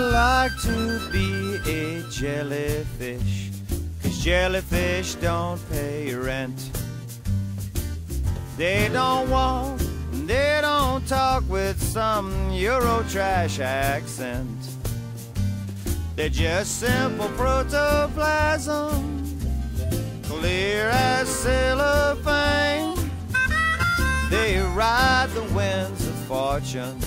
like to be a jellyfish, cause jellyfish don't pay rent. They don't walk, they don't talk with some Euro trash accent. They're just simple protoplasm, clear as cellophane. They ride the winds of fortune,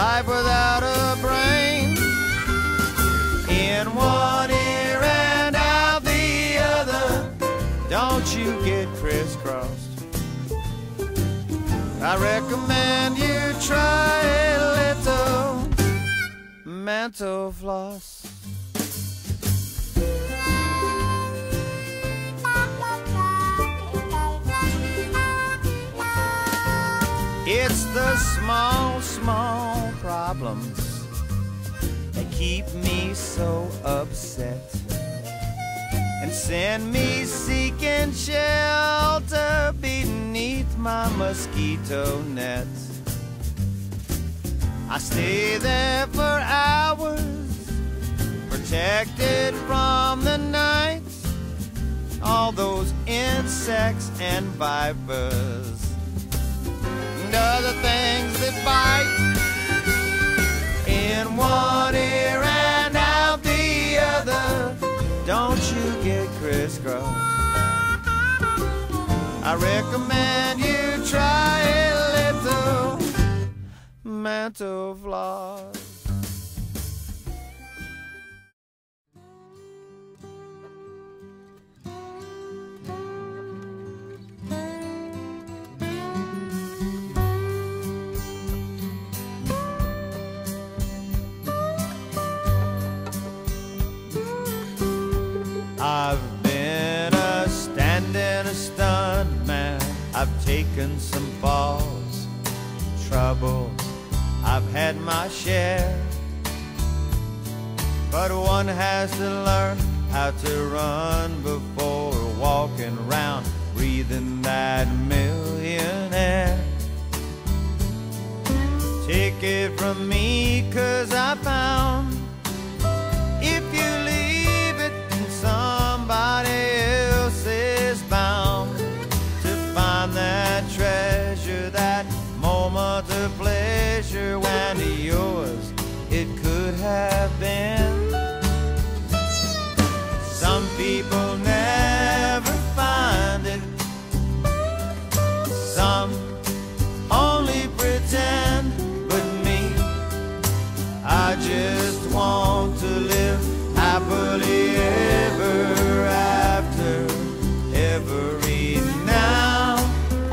life without a brain. In one ear and out the other, don't you get crisscrossed. I recommend you try a little mental floss. It's the small, small problems that keep me so upset and send me seeking shelter beneath my mosquito net. I stay there for hours, protected from the night, all those insects and vipers and other things that bite I recommend you try a little mental floss. Taken some falls, troubles. I've had my share. But one has to learn how to run before walking around breathing that million air. Take it from me, cause I found I just want to live happily ever after, every now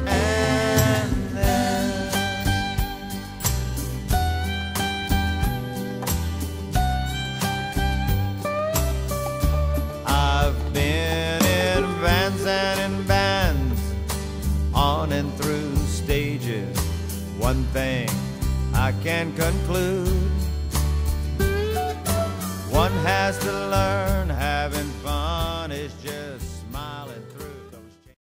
and then. I've been in vans and in bands, on and through stages. One thing I can conclude to learn